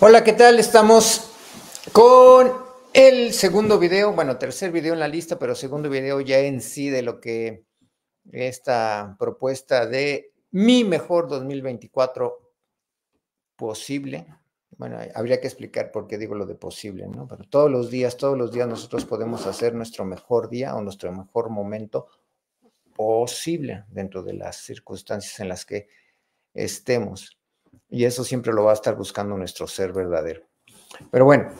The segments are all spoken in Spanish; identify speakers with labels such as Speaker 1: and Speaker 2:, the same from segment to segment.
Speaker 1: Hola, ¿qué tal? Estamos con el segundo video, bueno, tercer video en la lista, pero segundo video ya en sí de lo que esta propuesta de mi mejor 2024 posible. Bueno, habría que explicar por qué digo lo de posible, ¿no? Pero todos los días, todos los días nosotros podemos hacer nuestro mejor día o nuestro mejor momento posible dentro de las circunstancias en las que estemos. Y eso siempre lo va a estar buscando nuestro ser verdadero. Pero bueno,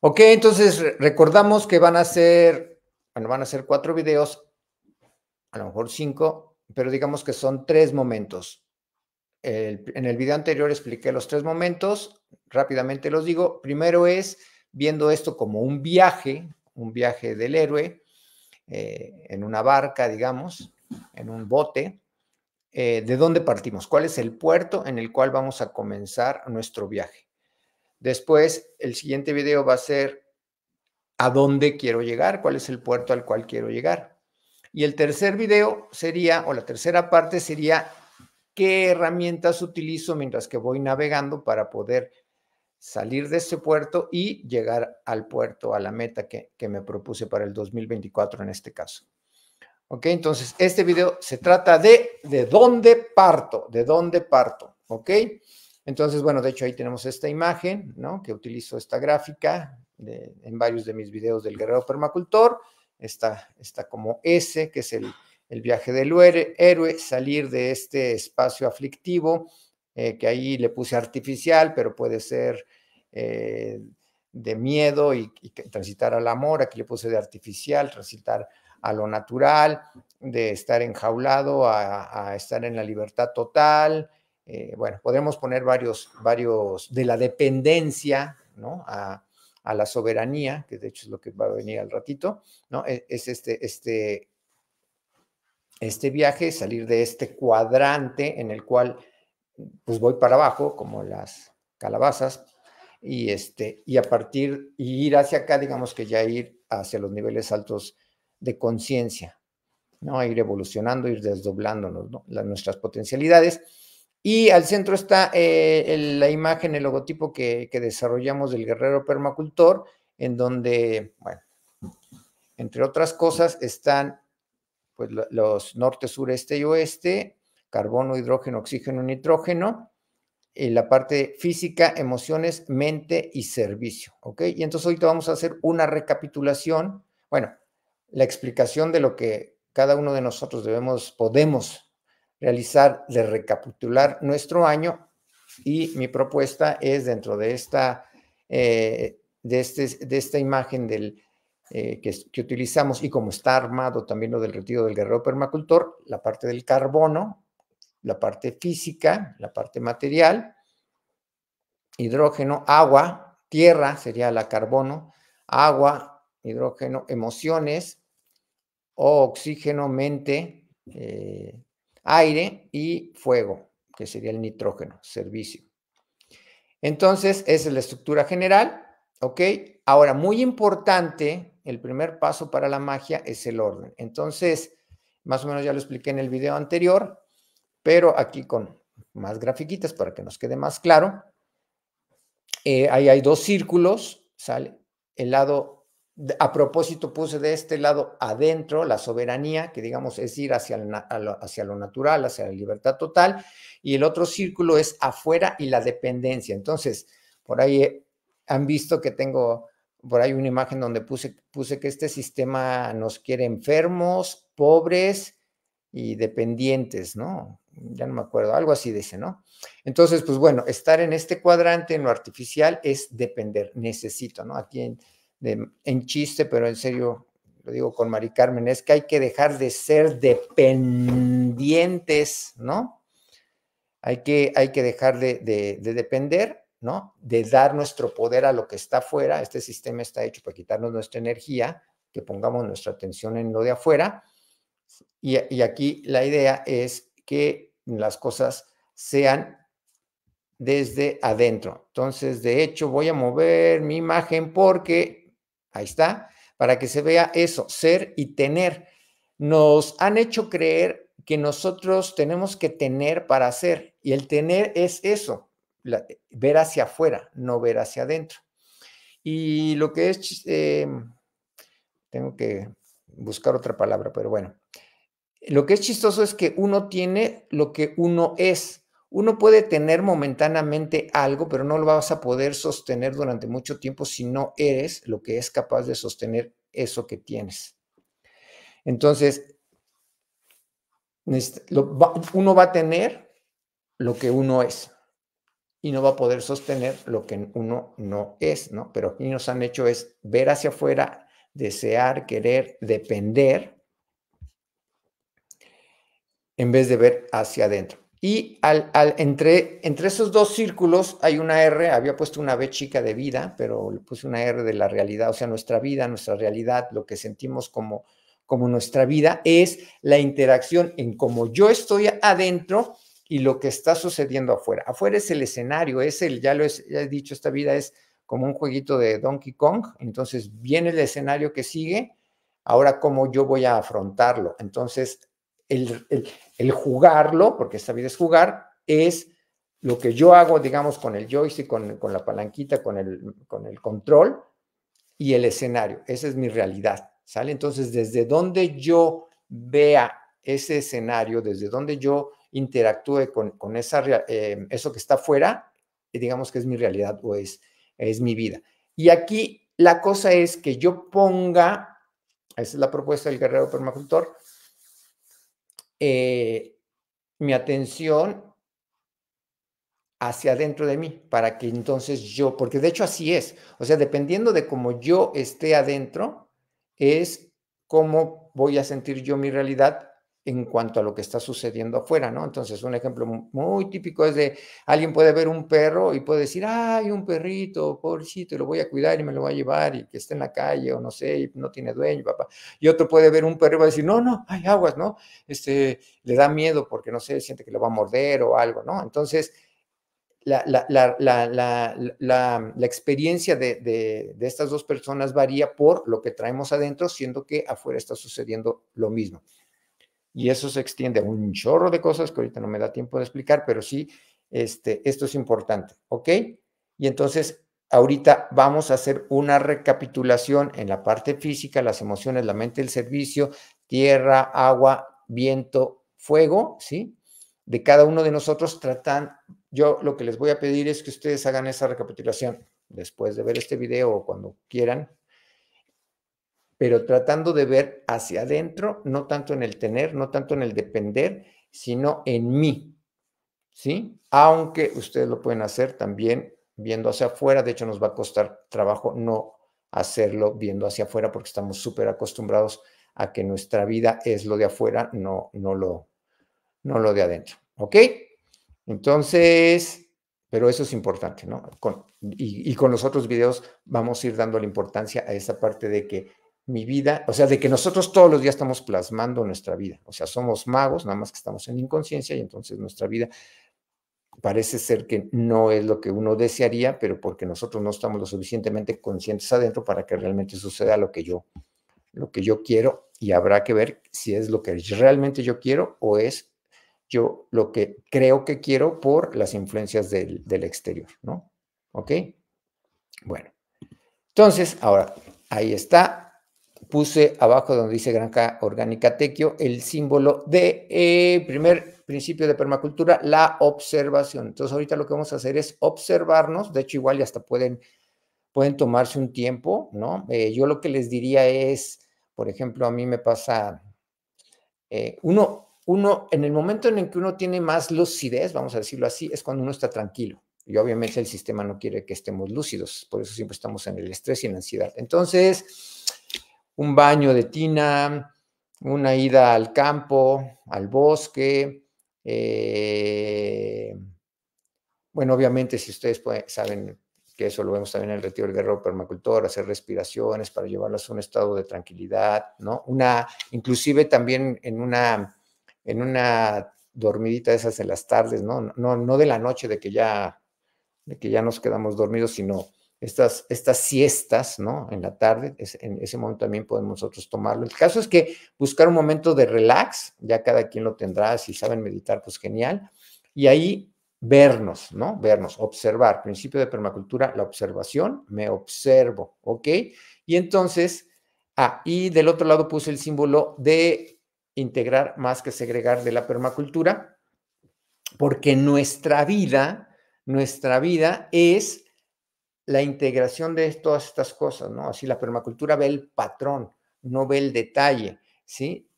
Speaker 1: ok, entonces recordamos que van a ser, bueno, van a ser cuatro videos, a lo mejor cinco, pero digamos que son tres momentos. en el video anterior expliqué los tres momentos, rápidamente los digo. Primero es viendo esto como un viaje, un viaje del héroe, eh, en una barca, digamos, en un bote, eh, de dónde partimos, cuál es el puerto en el cual vamos a comenzar nuestro viaje. Después, el siguiente video va a ser a dónde quiero llegar, cuál es el puerto al cual quiero llegar. Y el tercer video sería, o la tercera parte sería, qué herramientas utilizo mientras que voy navegando para poder salir de ese puerto y llegar al puerto, a la meta que, que me propuse para el 2024 en este caso. ¿Ok? Entonces, este video se trata de de dónde parto, de dónde parto, ¿ok? Entonces, bueno, de hecho ahí tenemos esta imagen, ¿no? Que utilizo esta gráfica en varios de mis videos del guerrero permacultor. Está, está como S, que es el, viaje del héroe, salir de este espacio aflictivo, eh, que ahí le puse artificial, pero puede ser eh, de miedo y, y, transitar al amor. Aquí le puse de artificial, transitar a lo natural, de estar enjaulado a, estar en la libertad total. Eh, bueno, podemos poner varios, varios de la dependencia, ¿no? A, la soberanía, que de hecho es lo que va a venir al ratito, ¿no? E, es, este, este, este viaje, salir de este cuadrante en el cual pues voy para abajo, como las calabazas, y, este, y a partir, y ir hacia acá, digamos que ya ir hacia los niveles altos de conciencia, ¿no? Ir evolucionando, ir desdoblándonos, nuestras potencialidades. Y al centro está eh, la imagen, el logotipo que, desarrollamos del guerrero permacultor, en donde, bueno, entre otras cosas están pues, los norte, sureste y oeste, carbono, hidrógeno, oxígeno, nitrógeno, y la parte física, emociones, mente y servicio, ¿ok? Y entonces ahorita vamos a hacer una recapitulación, bueno, la explicación de lo que cada uno de nosotros debemos, podemos realizar de recapitular nuestro año y mi propuesta es dentro de esta, eh, de, este, de esta imagen del, eh, que, que, utilizamos y como está armado también lo del retiro del guerrero permacultor, la parte del carbono, la parte física, la parte material, hidrógeno, agua, tierra sería la carbono, agua, hidrógeno, emociones, oxígeno, mente, eh, aire y fuego, que sería el nitrógeno, servicio. Entonces, esa es la estructura general, ¿ok? Ahora, muy importante, el primer paso para la magia es el orden. Entonces, más o menos ya lo expliqué en el video anterior, pero aquí con más grafiquitas para que nos quede más claro. Eh, ahí hay dos círculos, ¿sale? El lado a propósito puse de este lado adentro la soberanía, que digamos es ir hacia, hacia lo natural, hacia la libertad total, y el otro círculo es afuera y la dependencia. Entonces, por ahí eh, han visto que tengo por ahí una imagen donde puse, puse que este sistema nos quiere enfermos, pobres y dependientes, ¿no? Ya no me acuerdo, algo así dice, ¿no? Entonces, pues bueno, estar en este cuadrante, en lo artificial, es depender, necesito, ¿no? Aquí en, en chiste, pero en serio, lo digo con Mari Carmen, es que hay que dejar de ser dependientes, ¿no? Hay que, hay que dejar de, de, depender, ¿no? De dar nuestro poder a lo que está afuera. Este sistema está hecho para quitarnos nuestra energía, que pongamos nuestra atención en lo de afuera. Y, y aquí la idea es que las cosas sean desde adentro. Entonces, de hecho, voy a mover mi imagen porque Ahí está, para que se vea eso, ser y tener. Nos han hecho creer que nosotros tenemos que tener para ser y el tener es eso, ver hacia afuera, no ver hacia adentro. Y lo que es, em, tengo que buscar otra palabra, pero bueno, lo que es chistoso es que uno tiene lo que uno es. Uno puede tener momentáneamente algo, pero no lo vas a poder sostener durante mucho tiempo si no eres lo que es capaz de sostener eso que tienes. Entonces, uno va a tener lo que uno es y no va a poder sostener lo que uno no es, ¿no? Pero aquí nos han hecho es ver hacia afuera, desear, querer, depender, en vez de ver hacia adentro. Y al, entre, esos dos círculos hay una R, había puesto una B chica de vida, pero le puse una R de la realidad, o sea, nuestra vida, nuestra realidad, lo que sentimos como, como nuestra vida, es la interacción en cómo yo estoy adentro y lo que está sucediendo afuera. Afuera es el escenario, es el, ya lo he, dicho, esta vida es como un jueguito de Donkey Kong, entonces viene el escenario que sigue, ahora cómo yo voy a afrontarlo. Entonces, el, el, jugarlo, porque esta vida es jugar, es lo que yo hago, digamos, con el joystick, con, con la palanquita, con el, con el control y el escenario. Esa es mi realidad, ¿sale? Entonces, desde donde yo vea ese escenario, desde donde yo interactúe con, con esa, eh, eso que está afuera, digamos que es mi realidad o es, es mi vida. Y aquí la cosa es que yo ponga, esa es la propuesta del guerrero permacultor, eh, mi atención hacia adentro de mí, para que entonces yo, porque de hecho así es, o sea, dependiendo de cómo yo esté adentro, es cómo voy a sentir yo mi realidad en cuanto a lo que está sucediendo afuera, ¿no? Entonces, un ejemplo muy típico es de alguien puede ver un perro y puede decir, ay, un perrito, pobrecito, lo voy a cuidar y me lo voy a llevar y que esté en la calle o no sé, no tiene dueño, papá. Y otro puede ver un perro y va a decir, no, no, hay aguas, ¿no? Este, le da miedo porque no sé, siente que lo va a morder o algo, ¿no? Entonces, la, experiencia de estas dos personas varía por lo que traemos adentro, siendo que afuera está sucediendo lo mismo y eso se extiende a un chorro de cosas que ahorita no me da tiempo de explicar, pero sí, este, esto es importante, ¿ok? Y entonces, ahorita vamos a hacer una recapitulación en la parte física, las emociones, la mente, el servicio, tierra, agua, viento, fuego, ¿sí? De cada uno de nosotros tratan, yo lo que les voy a pedir es que ustedes hagan esa recapitulación después de ver este video o cuando quieran, pero tratando de ver hacia adentro, no tanto en el tener, no tanto en el depender, sino en mí, ¿sí? Aunque ustedes lo pueden hacer también viendo hacia afuera, de hecho nos va a costar trabajo no hacerlo viendo hacia afuera porque estamos súper acostumbrados a que nuestra vida es lo de afuera, no, no, lo, no lo de adentro, ¿ok? Entonces, pero eso es importante, ¿no? y, y, con los otros videos vamos a ir dando la importancia a esa parte de que mi vida, o sea, de que nosotros todos los días estamos plasmando nuestra vida, o sea, somos magos, nada más que estamos en inconsciencia y entonces nuestra vida parece ser que no es lo que uno desearía, pero porque nosotros no estamos lo suficientemente conscientes adentro para que realmente suceda lo que yo lo que yo quiero y habrá que ver si es lo que realmente yo quiero o es yo lo que creo que quiero por las influencias del, del exterior, ¿no? ¿Ok? Bueno, entonces, ahora, ahí está puse abajo donde dice Granja Orgánica Tequio el símbolo de eh, primer principio de permacultura, la observación. Entonces ahorita lo que vamos a hacer es observarnos, de hecho igual ya hasta pueden, pueden tomarse un tiempo, ¿no? Eh, yo lo que les diría es, por ejemplo, a mí me pasa, eh, uno, uno, en el momento en el que uno tiene más lucidez, vamos a decirlo así, es cuando uno está tranquilo. Y obviamente el sistema no quiere que estemos lúcidos, por eso siempre estamos en el estrés y en la ansiedad. Entonces, un baño de tina, una ida al campo, al bosque. Eh, bueno, obviamente, si ustedes saben que eso lo vemos también en el retiro del guerrero permacultor, hacer respiraciones para llevarlas a un estado de tranquilidad, ¿no? Una, inclusive también en una, en una dormidita de esas en las tardes, ¿no? No, no de la noche de que ya, de que ya nos quedamos dormidos, sino estas, estas siestas, ¿no? En la tarde, en ese momento también podemos nosotros tomarlo. El caso es que buscar un momento de relax, ya cada quien lo tendrá, si saben meditar, pues genial. Y ahí vernos, ¿no? Vernos, observar. Principio de permacultura, la observación, me observo, ¿ok? Y entonces, ah, y del otro lado puse el símbolo de integrar más que segregar de la permacultura, porque nuestra vida, nuestra vida es la integración de todas estas cosas, ¿no? Así la permacultura ve el patrón, no ve el detalle, ¿sí?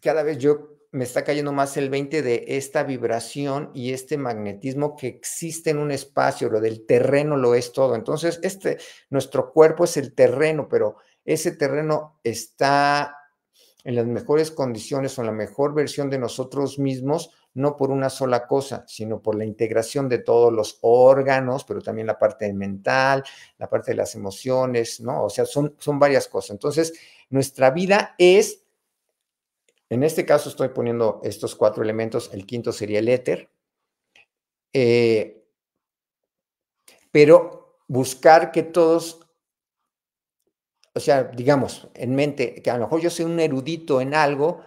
Speaker 1: Cada vez yo me está cayendo más el 20 de esta vibración y este magnetismo que existe en un espacio, lo del terreno lo es todo. Entonces, este, nuestro cuerpo es el terreno, pero ese terreno está en las mejores condiciones o en la mejor versión de nosotros mismos, no por una sola cosa, sino por la integración de todos los órganos, pero también la parte mental, la parte de las emociones, ¿no? O sea, son, son varias cosas. Entonces, nuestra vida es en este caso estoy poniendo estos cuatro elementos, el quinto sería el éter, eh, pero buscar que todos, o sea, digamos, en mente, que a lo mejor yo soy un erudito en algo,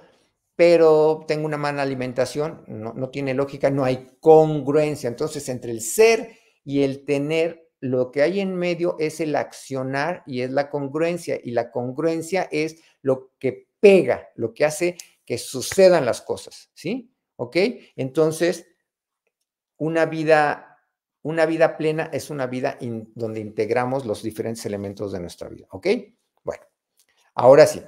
Speaker 1: pero tengo una mala alimentación, no, tiene lógica, no hay congruencia. Entonces, entre el ser y el tener, lo que hay en medio es el accionar y es la congruencia, y la congruencia es lo que pega, lo que hace que sucedan las cosas, ¿sí? ¿Ok? Entonces, una vida, una vida plena es una vida donde integramos los diferentes elementos de nuestra vida, ¿ok? Bueno, ahora sí.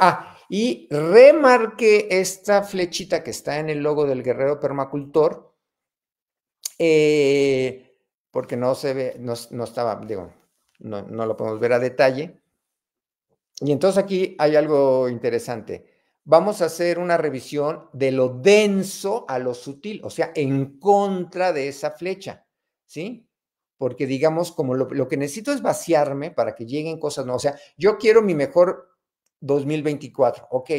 Speaker 1: Ah, y remarqué esta flechita que está en el logo del guerrero permacultor, eh, porque no se ve, no, no estaba, digo, no, no lo podemos ver a detalle, y entonces aquí hay algo interesante. Vamos a hacer una revisión de lo denso a lo sutil, o sea, en contra de esa flecha, ¿sí? Porque digamos, como lo, que necesito es vaciarme para que lleguen cosas nuevas. O sea, yo quiero mi mejor 2024, ok,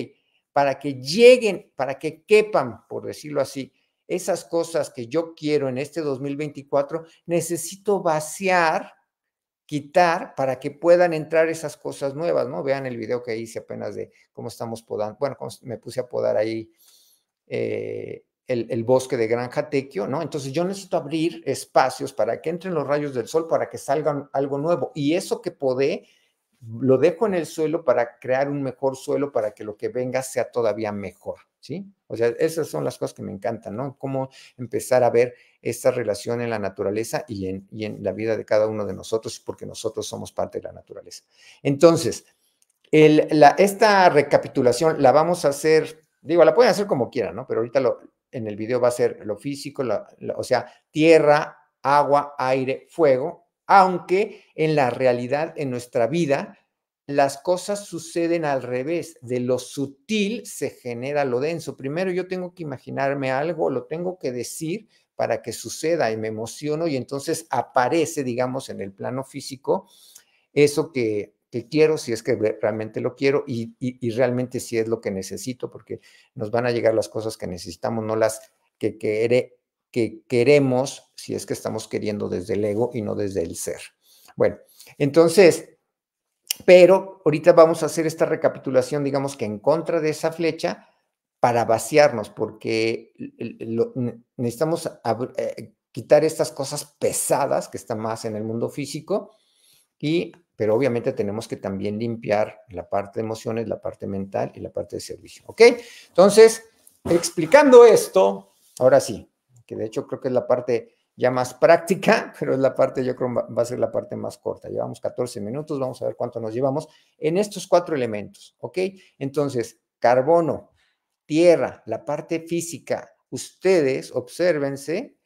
Speaker 1: para que lleguen, para que quepan, por decirlo así, esas cosas que yo quiero en este 2024, necesito vaciar quitar para que puedan entrar esas cosas nuevas, ¿no? Vean el video que hice apenas de cómo estamos podando, bueno, me puse a podar ahí eh, el, bosque de Granja Tequio, ¿no? Entonces yo necesito abrir espacios para que entren los rayos del sol, para que salgan algo nuevo. Y eso que podé, lo dejo en el suelo para crear un mejor suelo para que lo que venga sea todavía mejor, ¿sí? O sea, esas son las cosas que me encantan, ¿no? Cómo empezar a ver esta relación en la naturaleza y en, en la vida de cada uno de nosotros, porque nosotros somos parte de la naturaleza. Entonces, esta recapitulación la vamos a hacer, digo, la pueden hacer como quieran, ¿no? Pero ahorita lo, en el video va a ser lo físico, o sea, tierra, agua, aire, fuego, aunque en la realidad, en nuestra vida, las cosas suceden al revés. De lo sutil se genera lo denso. Primero yo tengo que imaginarme algo, lo tengo que decir para que suceda y me emociono y entonces aparece, digamos, en el plano físico eso que, quiero, si es que realmente lo quiero y, realmente si es lo que necesito, porque nos van a llegar las cosas que necesitamos, no las que, que queremos, si es que estamos queriendo desde el ego y no desde el ser. Bueno, entonces, pero ahorita vamos a hacer esta recapitulación, digamos que en contra de esa flecha, para vaciarnos, porque necesitamos eh, quitar estas cosas pesadas que están más en el mundo físico, y, pero obviamente tenemos que también limpiar la parte de emociones, la parte mental y la parte de servicio. ¿Ok? Entonces, explicando esto, ahora sí, que de hecho creo que es la parte ya más práctica, pero es la parte, yo creo, va a ser la parte más corta. Llevamos 14 minutos, vamos a ver cuánto nos llevamos en estos cuatro elementos, ¿ok? Entonces, carbono, tierra, la parte física, ustedes obsérvense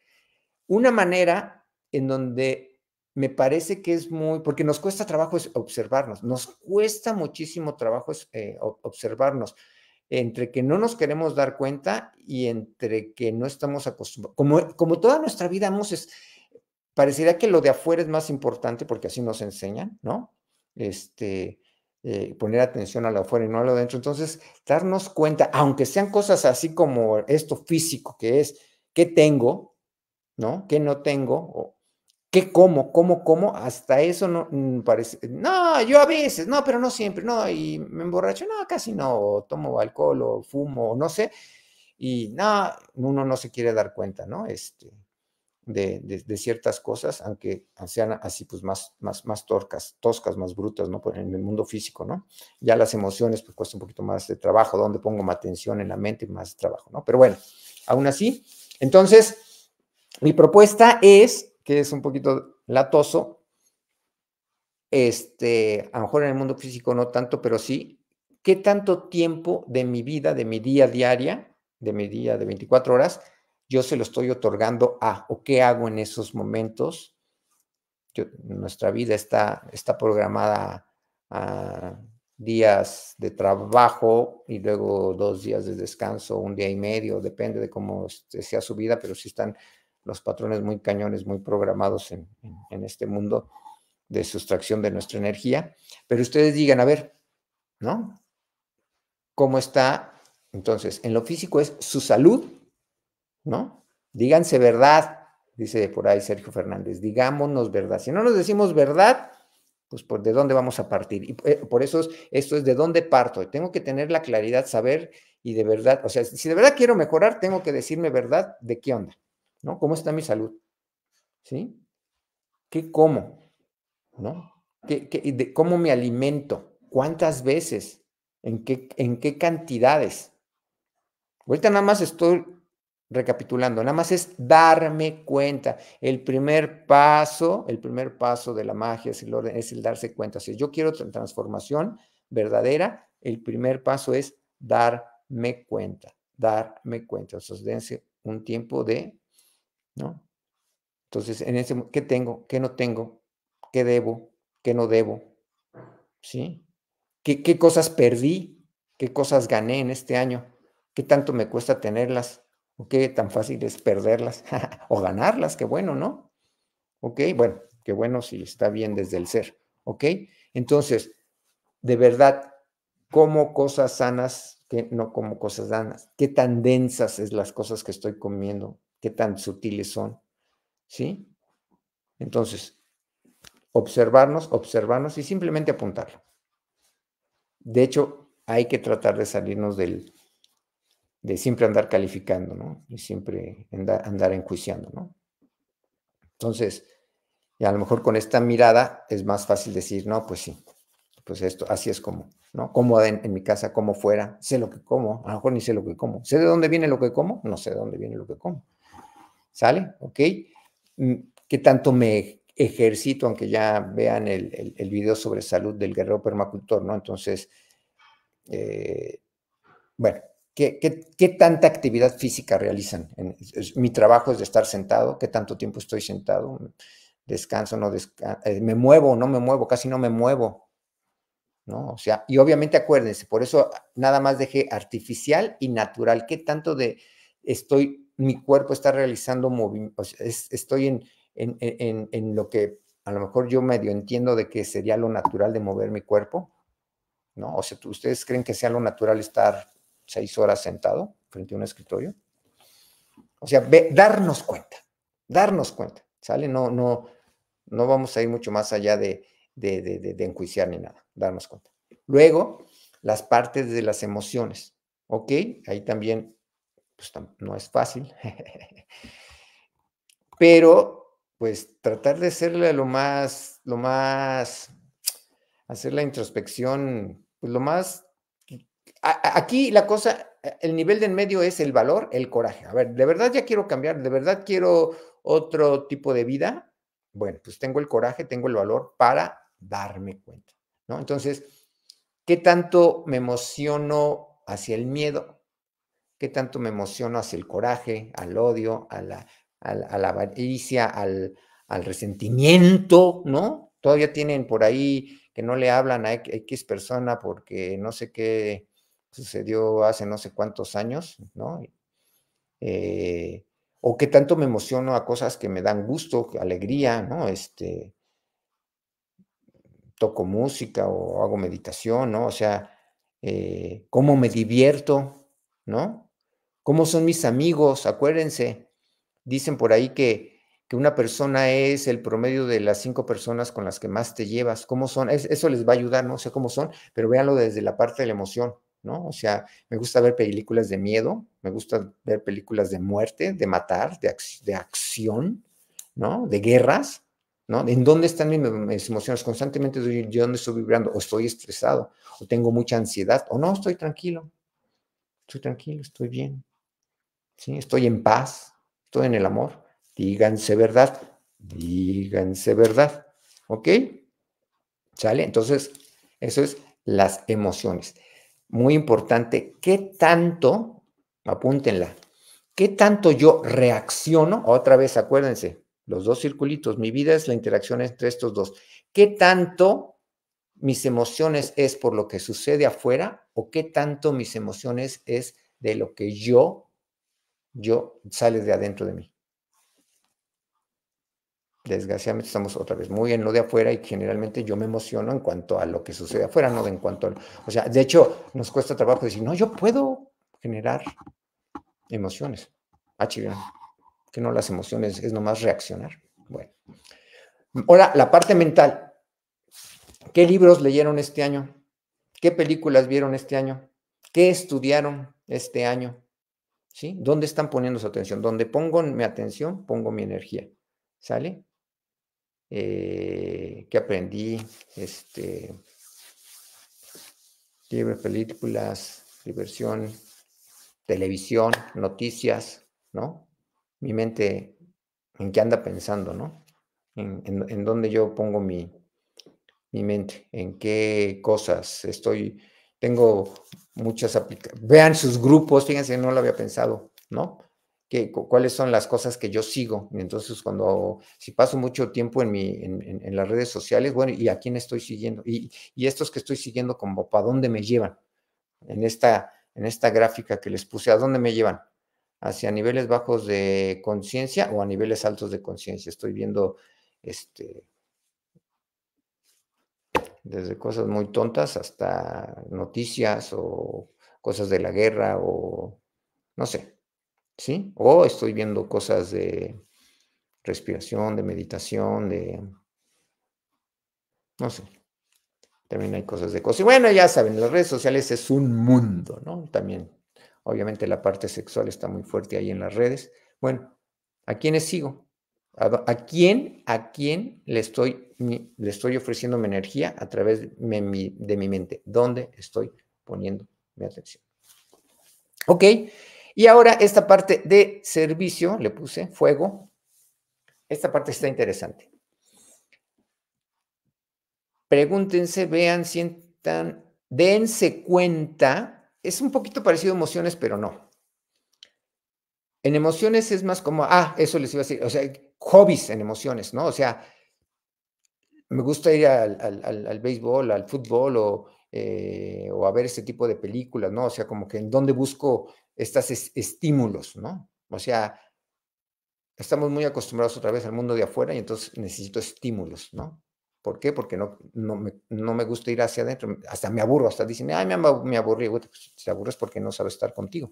Speaker 1: una manera en donde me parece que es muy, porque nos cuesta trabajo observarnos, nos cuesta muchísimo trabajo eh, observarnos entre que no nos queremos dar cuenta y entre que no estamos acostumbrados. Como, como toda nuestra vida hemos, es, parecería que lo de afuera es más importante porque así nos enseñan, ¿no? Este, eh, poner atención a lo afuera y no a lo dentro. Entonces, darnos cuenta, aunque sean cosas así como esto físico, que es, ¿qué tengo? ¿No? ¿Qué no tengo? ¿Qué como? ¿Cómo? ¿Cómo? Hasta eso no mm, parece. No, yo a veces, no, pero no siempre, no, y me emborracho, no, casi no, o tomo alcohol o fumo, o no sé. y no, uno no se quiere dar cuenta, ¿no? Este, de, ciertas cosas, aunque sean así pues más, más, más torcas, toscas, más brutas, ¿no? En el mundo físico, ¿no? Ya las emociones pues cuesta un poquito más de trabajo, donde pongo más atención en la mente, más trabajo, ¿no? Pero bueno, aún así, entonces, mi propuesta es, que es un poquito latoso, este, a lo mejor en el mundo físico no tanto, pero sí, ¿qué tanto tiempo de mi vida, de mi día diaria, de mi día de 24 horas, yo se lo estoy otorgando a, o qué hago en esos momentos. nuestra vida está, está programada a días de trabajo y luego dos días de descanso, un día y medio, depende de cómo sea su vida, pero sí están los patrones muy cañones, muy programados en, este mundo de sustracción de nuestra energía. Pero ustedes digan, a ver, ¿no? ¿Cómo está? Entonces, en lo físico es su salud ¿no? Díganse verdad, dice por ahí Sergio Fernández, digámonos verdad. Si no nos decimos verdad, pues por de dónde vamos a partir. Y eh, por eso esto es de dónde parto. Tengo que tener la claridad, saber y de verdad, o sea, si de verdad quiero mejorar, tengo que decirme verdad de qué onda, ¿no? ¿Cómo está mi salud? ¿Sí? ¿Qué como? ¿No? ¿Qué, de, ¿Cómo me alimento? ¿Cuántas veces? ¿En qué, ¿En qué cantidades? Ahorita nada más estoy recapitulando, nada más es darme cuenta. El primer paso, el primer paso de la magia es el orden, es el darse cuenta. Si yo quiero transformación verdadera, el primer paso es darme cuenta, darme cuenta. O sea, dense un tiempo de, ¿no? Entonces, en ese, ¿qué tengo? ¿Qué no tengo? ¿Qué debo? ¿Qué no debo? ¿Sí? ¿Qué, cosas perdí? ¿Qué cosas gané en este año? ¿Qué tanto me cuesta tenerlas? qué tan fácil es perderlas o ganarlas, qué bueno, ¿no? Ok, bueno, qué bueno si está bien desde el ser, ¿ok? Entonces, de verdad, como cosas sanas, que no como cosas sanas, qué tan densas es las cosas que estoy comiendo, qué tan sutiles son, ¿sí? Entonces, observarnos, observarnos y simplemente apuntarlo. De hecho, hay que tratar de salirnos del, de siempre andar calificando, ¿no? Y siempre andar, enjuiciando, ¿no? Entonces, y a lo mejor con esta mirada es más fácil decir, no, pues sí, pues esto, así es como, ¿no? Como en, mi casa, como fuera, sé lo que como, a lo mejor ni sé lo que como. ¿Sé de dónde viene lo que como? No sé de dónde viene lo que como. ¿Sale? ¿Ok? Mm, ¿Qué tanto me ejercito, aunque ya vean el, el, video sobre salud del guerrero permacultor, ¿no? Entonces, eh, bueno, ¿Qué, tanta actividad física realizan? mi trabajo es de estar sentado, ¿qué tanto tiempo estoy sentado? Descanso, no descanso, eh, me muevo, no me muevo, casi no me muevo. ¿no? O sea, y obviamente acuérdense, por eso nada más dejé artificial y natural. ¿Qué tanto de estoy, mi cuerpo está realizando movimiento? estoy en, en, en, lo que a lo mejor yo medio entiendo de que sería lo natural de mover mi cuerpo, ¿no? O sea, ¿ustedes creen que sea lo natural estar seis horas sentado frente a un escritorio. O sea, darnos cuenta, darnos cuenta, ¿sale? No, no, no vamos a ir mucho más allá de, de, de, enjuiciar ni nada, darnos cuenta. Luego, las partes de las emociones, ¿ok? Ahí también, pues no es fácil, pero pues tratar de serle lo más, lo más, hacer la introspección, pues lo más aquí la cosa, el nivel de en medio es el valor, el coraje. A ver, ¿de verdad ya quiero cambiar? ¿De verdad quiero otro tipo de vida? Bueno, pues tengo el coraje, tengo el valor para darme cuenta, ¿no? Entonces, ¿qué tanto me emociono hacia el miedo? ¿Qué tanto me emociono hacia el coraje, al odio, a la, avaricia, al, al resentimiento, ¿no? Todavía tienen por ahí que no le hablan a X persona porque no sé qué sucedió hace no sé cuántos años, ¿no? Eh, o que tanto me emociono a cosas que me dan gusto, alegría, ¿no? Este, toco música o hago meditación, ¿no? O sea, eh, cómo me divierto, ¿no? ¿Cómo son mis amigos? Acuérdense, dicen por ahí que, una persona es el promedio de las cinco personas con las que más te llevas. ¿Cómo son? eso les va a ayudar, no sé cómo son, pero véanlo desde la parte de la emoción. ¿no? O sea, me gusta ver películas de miedo, me gusta ver películas de muerte, de matar, de, de acción, ¿no? De guerras, ¿no? ¿En dónde están mis, emociones? Constantemente yo dónde estoy vibrando, o estoy estresado, o tengo mucha ansiedad, o no, estoy tranquilo, estoy tranquilo, estoy bien, Estoy en paz, estoy en el amor. Díganse verdad, díganse verdad, ¿ok? ¿Sale? Entonces, eso es las emociones. Muy importante, ¿qué tanto, apúntenla, qué tanto yo reacciono? Otra vez, acuérdense, los dos circulitos, mi vida es la interacción entre estos dos. ¿Qué tanto mis emociones es por lo que sucede afuera o qué tanto mis emociones es de lo que yo, yo sale de adentro de mí? desgraciadamente estamos otra vez muy en lo de afuera y generalmente yo me emociono en cuanto a lo que sucede afuera, no en cuanto a... O sea, de hecho, nos cuesta trabajo decir, no, yo puedo generar emociones. Ah, que no las emociones, es nomás reaccionar. Bueno. Ahora, la parte mental. ¿Qué libros leyeron este año? ¿Qué películas vieron este año? ¿Qué estudiaron este año? ¿Sí? ¿Dónde están poniendo su atención? Donde pongo mi atención, pongo mi energía. ¿Sale? eh, que aprendí, este, libros, películas, diversión, televisión, noticias, ¿no? Mi mente, ¿en qué anda pensando, no? En, en, dónde yo pongo mi, mi mente, en qué cosas estoy, tengo muchas aplicaciones. Vean sus grupos, fíjense, no lo había pensado, ¿no? cuáles son las cosas que yo sigo. Entonces, cuando, si paso mucho tiempo en, mi, en, las redes sociales, bueno, ¿y a quién estoy siguiendo? Y, estos que estoy siguiendo, como, ¿para dónde me llevan? En esta, en esta gráfica que les puse, ¿a dónde me llevan? ¿Hacia niveles bajos de conciencia o a niveles altos de conciencia? Estoy viendo, este, desde cosas muy tontas hasta noticias o cosas de la guerra o no sé, ¿sí? O estoy viendo cosas de respiración, de meditación, de, no sé, también hay cosas de cosas. Y bueno, ya saben, las redes sociales es un mundo, ¿no? También, obviamente la parte sexual está muy fuerte ahí en las redes. Bueno, ¿a quiénes sigo? ¿A, quién, a quién le estoy, le estoy ofreciendo mi energía a través de mi, de mi mente? ¿Dónde estoy poniendo mi atención? Ok, y ahora esta parte de servicio, le puse fuego. Esta parte está interesante. Pregúntense, vean, sientan, dense cuenta. Es un poquito parecido a emociones, pero no. En emociones es más como, ah, eso les iba a decir, o sea, hobbies en emociones, ¿no? O sea, me gusta ir al, béisbol, al fútbol o, eh, o, a ver ese tipo de películas, ¿no? O sea, como que en dónde busco estos estímulos, ¿no? O sea, estamos muy acostumbrados otra vez al mundo de afuera y entonces necesito estímulos, ¿no? ¿Por qué? Porque no, no, me, gusta ir hacia adentro, hasta me aburro, hasta dicen, ay, me, me aburrí, pues, si te aburres porque no sabes estar contigo.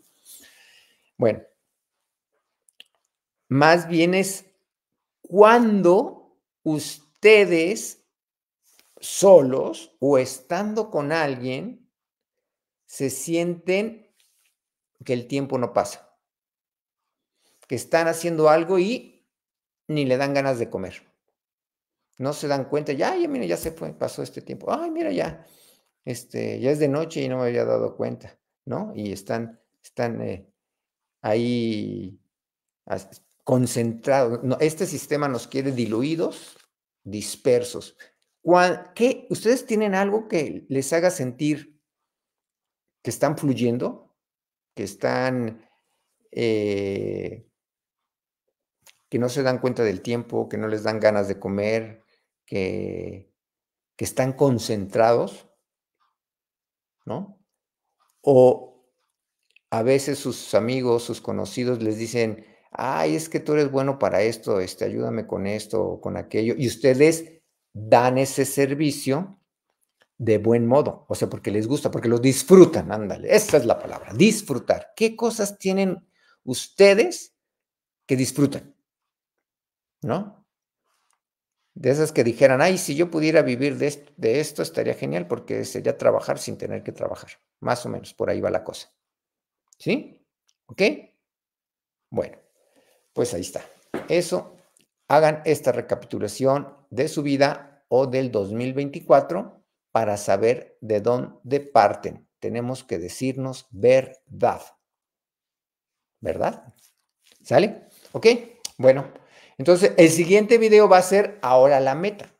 Speaker 1: Bueno, más bien es cuando ustedes solos o estando con alguien se sienten que el tiempo no pasa, que están haciendo algo y ni le dan ganas de comer. No se dan cuenta, ya, ya, mira, ya se fue, pasó este tiempo. Ay, mira, ya, este, ya es de noche y no me había dado cuenta, ¿no? Y están, están eh, ahí concentrados. este sistema nos quiere diluidos, dispersos. ¿Qué? ¿Ustedes tienen algo que les haga sentir que están fluyendo? que están, eh, que no se dan cuenta del tiempo, que no les dan ganas de comer, que, que están concentrados, ¿no? O a veces sus amigos, sus conocidos les dicen, ay, es que tú eres bueno para esto, este, ayúdame con esto o con aquello, y ustedes dan ese servicio de buen modo, o sea, porque les gusta, porque lo disfrutan, ándale, esa es la palabra, disfrutar. ¿Qué cosas tienen ustedes que disfrutan? ¿No? De esas que dijeran, ay, si yo pudiera vivir de esto, estaría genial porque sería trabajar sin tener que trabajar. Más o menos, por ahí va la cosa. ¿Sí? ¿Ok? Bueno, pues ahí está. Eso, hagan esta recapitulación de su vida o del 2024 para saber de dónde parten. Tenemos que decirnos verdad. ¿Verdad? ¿Sale? ¿Ok? Bueno, entonces el siguiente video va a ser ahora la meta.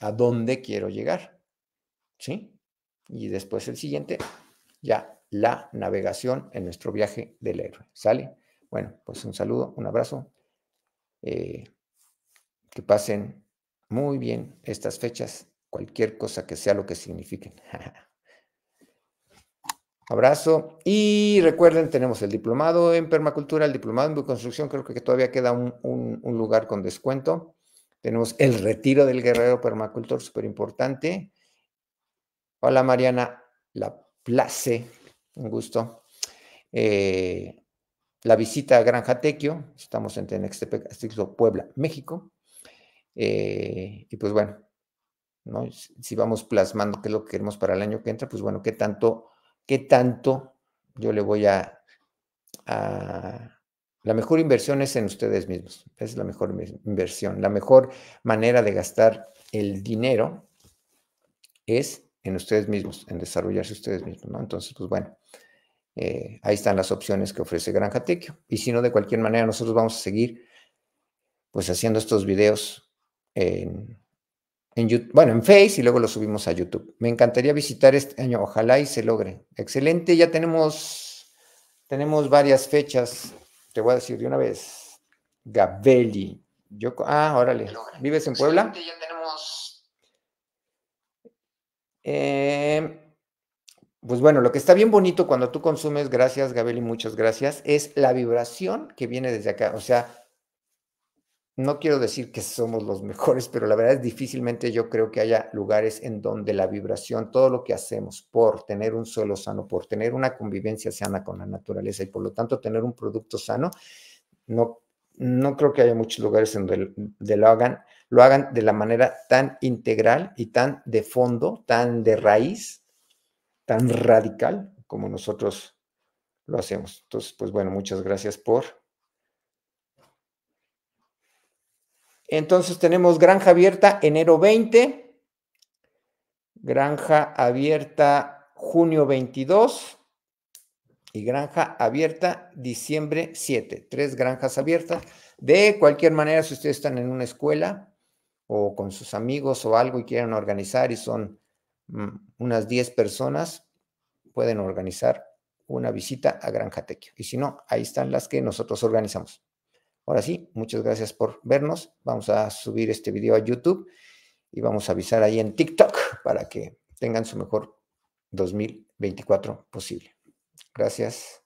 Speaker 1: ¿A dónde quiero llegar? ¿Sí? Y después el siguiente, ya la navegación en nuestro viaje del héroe. ¿Sale? Bueno, pues un saludo, un abrazo. Eh, que pasen muy bien estas fechas, cualquier cosa que sea lo que signifiquen. Abrazo. Y recuerden, tenemos el diplomado en permacultura, el diplomado en bioconstrucción, creo que todavía queda un, lugar con descuento. Tenemos el retiro del guerrero permacultor, súper importante. Hola Mariana La Place, un gusto. Eh, la visita a Granja Tequio, estamos en Tenextepec, Puebla, México. Eh, y pues bueno, ¿no? si vamos plasmando qué es lo que queremos para el año que entra, pues bueno, qué tanto, qué tanto yo le voy a, a la mejor inversión es en ustedes mismos. Es la mejor inversión. La mejor manera de gastar el dinero es en ustedes mismos, en desarrollarse ustedes mismos, ¿no? Entonces, pues bueno, eh, ahí están las opciones que ofrece Granja Tequio. Y si no, de cualquier manera, nosotros vamos a seguir pues haciendo estos videos en, en YouTube, bueno, en Face y luego los subimos a YouTube. Me encantaría visitar este año, ojalá y se logre. Excelente, ya tenemos, tenemos varias fechas, te voy a decir de una vez. Gabelli. Yo, ah, órale. ¿Vives en Puebla? Ya tenemos eh, pues bueno, lo que está bien bonito cuando tú consumes, gracias Gabel y muchas gracias, es la vibración que viene desde acá. O sea, no quiero decir que somos los mejores, pero la verdad es difícilmente yo creo que haya lugares en donde la vibración, todo lo que hacemos por tener un suelo sano, por tener una convivencia sana con la naturaleza y por lo tanto tener un producto sano, no, no creo que haya muchos lugares en donde lo hagan lo hagan de la manera tan integral y tan de fondo, tan de raíz, tan radical como nosotros lo hacemos. Entonces, pues bueno, muchas gracias por... Entonces tenemos granja abierta enero 20, granja abierta junio 22 y granja abierta diciembre 7. Tres granjas abiertas. De cualquier manera, si ustedes están en una escuela, o con sus amigos o algo y quieren organizar y son unas 10 personas, pueden organizar una visita a Granja Tequio. Y si no, ahí están las que nosotros organizamos. Ahora sí, muchas gracias por vernos. Vamos a subir este video a YouTube y vamos a avisar ahí en TikTok para que tengan su mejor 2024 posible. Gracias.